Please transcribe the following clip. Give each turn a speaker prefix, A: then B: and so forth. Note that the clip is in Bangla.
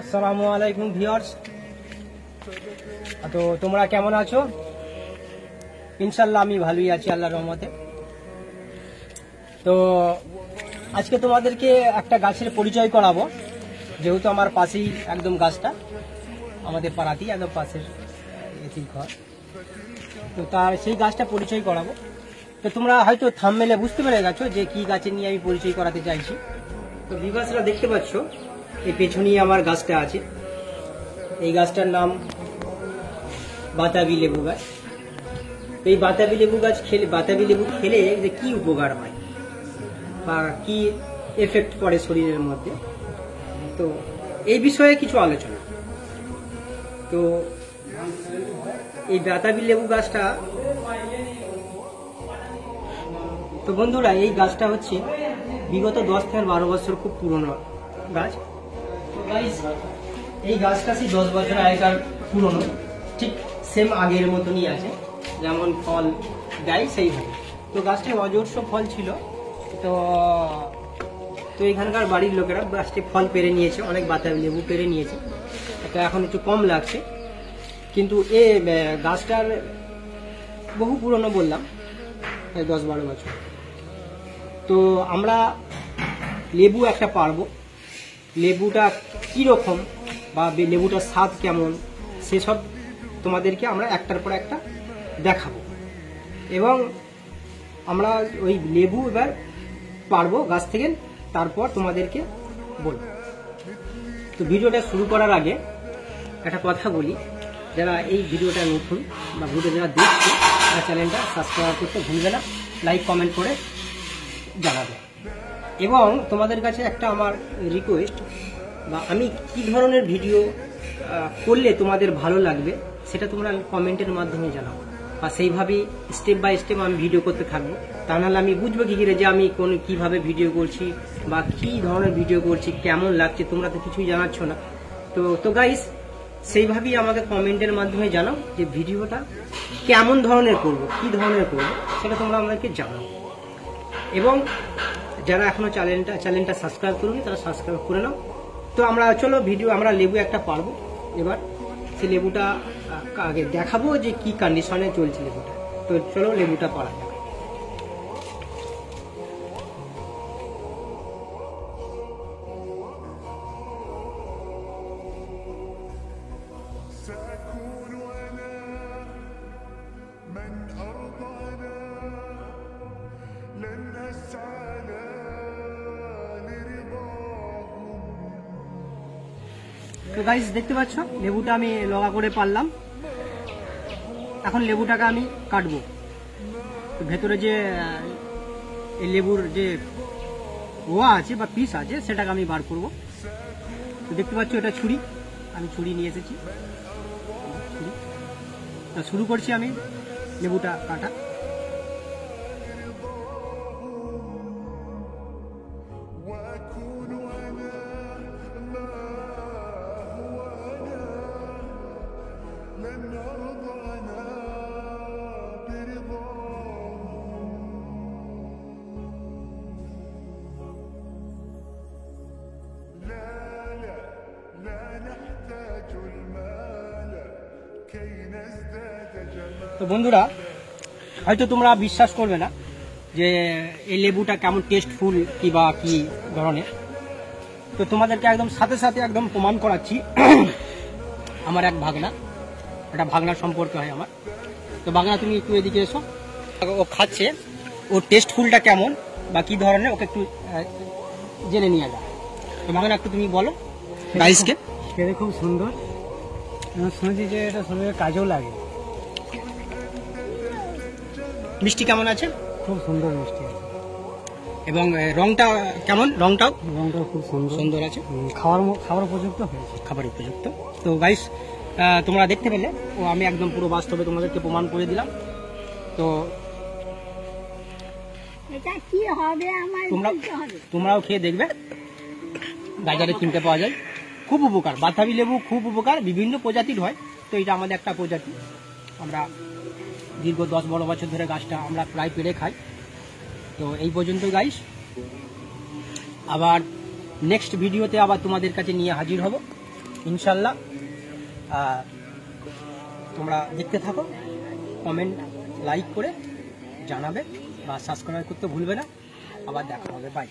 A: আসসালামু আলাইকুম ভিউয়ার্স। তো তোমরা কেমন আছো? ইনশাল্লাহ আমি ভালোই আছি আল্লাহর রহমতে। তো আজকে তোমাদেরকে একটা গাছের পরিচয় করাবো। যেহেতু আমার পাশেই একদম গাছটা, আমাদের পাড়াতেই একদম পাশের এটি ঘর। তো তার সেই গাছটা পরিচয় করাবো। তো তোমরা হয়তো থাম মেলে বুঝতে পেরে গেছো যে কি গাছের নিয়ে আমি পরিচয় করাতে চাইছি। তো বিভাসরা দেখতে পাচ্ছ এই পেছনেই আমার গাছটা আছে। এই গাছটার নাম বাতাবি লেবু গাছ। এই বাতাবি লেবু গাছ খেলে, বাতাবি লেবু খেলে যে কি উপকার হয় বা কি এফেক্ট পড়ে শরীরের মধ্যে। তো এই বিষয়ে কিছু আলোচনা। তো এই বাতাবি লেবু গাছটা, তো বন্ধুরা এই গাছটা হচ্ছে বিগত দশ থেকে বারো বছর খুব পুরনো গাছ। এই গাছটা সেই দশ বছর আগেকার পুরনো, ঠিক সেম আগের মতনই আছে, যেমন ফল দেয় সেইভাবে। তো গাছটি অজস্র ফল ছিল, তো তো এখানকার বাড়ির লোকেরা গাছটি ফল পেরে নিয়েছে, অনেক বাতাবি লেবু পেরে নিয়েছে, তো এখন একটু কম লাগছে। কিন্তু এ গাছটার বহু পুরনো বললাম দশ বারো বছর। তো আমরা লেবু একটা পারব, লেবুটা কীরকম বা বে- লেবুটার স্বাদ কেমন, সেসব তোমাদেরকে আমরা একটার পর একটা দেখাবো। এবং আমরা ওই লেবু এবার পারব গাছ থেকে, তারপর তোমাদেরকে বলব। তো ভিডিওটা শুরু করার আগে একটা কথা বলি, যারা এই ভিডিওটা নতুন বা ভিডিও যারা দেখছে তারা চ্যানেলটা সাবস্ক্রাইব করতে ভুলবে না লাইক কমেন্ট করে জানাবে। এবং তোমাদের কাছে একটা আমার রিকোয়েস্ট বা আমি কি ধরনের ভিডিও করলে তোমাদের ভালো লাগবে, সেটা তোমরা কমেন্টের মাধ্যমে জানাও। বা সেইভাবেই স্টেপ বাই স্টেপ আমি ভিডিও করতে থাকব। তা নাহলে আমি বুঝব কি করে যে আমি কোন, কীভাবে ভিডিও করছি, বা কি ধরনের ভিডিও করছি, কেমন লাগছে, তোমরা তো কিছুই জানাচ্ছ না। তো তো গাইস সেইভাবেই আমাকে কমেন্টের মাধ্যমে জানাও যে ভিডিওটা কেমন ধরনের করব, কি ধরনের করব, সেটা তোমরা আমাদেরকে জানাও। এবং যারা এখনও চ্যানেলটা চ্যানেলটা সাবস্ক্রাইব করুন, তারা সাবস্ক্রাইব করে নাও। তো আমরা, চলো ভিডিও আমরা লেবু একটা পারব। এবার সে লেবুটা আগে দেখাবো যে কি কন্ডিশনে চলছে লেবুটা। তো চলো লেবুটা পারা তো গাইস দেখতে পাচ্ছ? লেবুটা আমি লগা করে পারলাম। এখন লেবুটাকে আমি কাটবো। ভেতরে যে এই লেবুর যে ওয়া আছে বা পিস আছে, সেটাকে আমি বার করব। তো দেখতে পাচ্ছ, এটা ছুরি। আমি ছুরি নিয়ে এসেছি। শুরু করছি আমি লেবুটা কাটা। তো বন্ধুরা হয়তো তোমরা বিশ্বাস করবে না যে এই লেবুটা কেমন টেস্টফুল কি বা কি ধরনের। তো তোমাদেরকে একদম সাথে সাথে একদম প্রমাণ করাচ্ছি। আমার এক ভাগনা একটা ভাগনার সম্পর্ক হয় আমার। তো ভাগনা তুমি একটু এদিকে এসো। ও খাচ্ছে ওর টেস্টফুলটা কেমন বা কি ধরনের ওকে একটু জেনে নিয়ে যা তো ভাগনা একটু তুমি বলো। গাইসকে
B: খেতে খুব সুন্দর। শুনেছি যে এটা শরীরের কাজেও লাগে।
A: মিষ্টি কেমন আছে?
B: খুব সুন্দর মিষ্টি আছে।
A: এবং রংটা কেমন? রংটাও?
B: রংটাও খুব সুন্দর।
A: সুন্দর আছে।
B: খাওয়ার ম- খাওয়ার উপযুক্ত হয়েছে।
A: খাবার উপযুক্ত। তো গাইস তোমরা দেখতে পেলে ও আমি একদম পুরো বাস্তবে তোমাদেরকে প্রমাণ করে দিলাম। তো
C: এটা কি
A: তোমরা
C: হবে।
A: তোমরাও খেয়ে দেখবে। বাজারে কিনতে পাওয়া যায়। খুব উপকার। বাতাবি লেবু খুব উপকার, বিভিন্ন প্রজাতির হয়, তো এটা আমাদের একটা প্রজাতি। আমরা দীর্ঘ দশ বারো বছর ধরে গাছটা আমরা প্রায় পেরে খাই। তো এই পর্যন্ত গাইস আবার নেক্সট ভিডিওতে আবার তোমাদের কাছে নিয়ে হাজির হব, ইনশাল্লাহ। তোমরা দেখতে থাকো কমেন্ট লাইক করে জানাবে বা সাবস্ক্রাইব করতে ভুলবে না। আবার দেখা হবে বাই